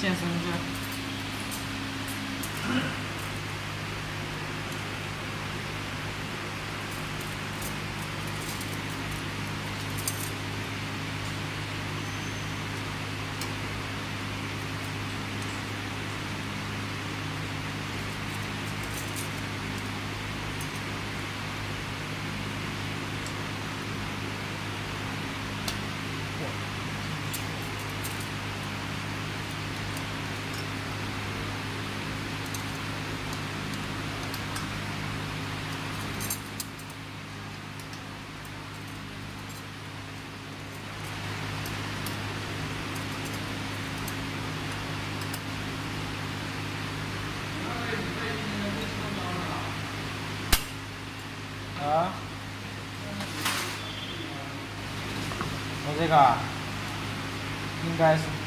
健身去。啊？我这个应该是。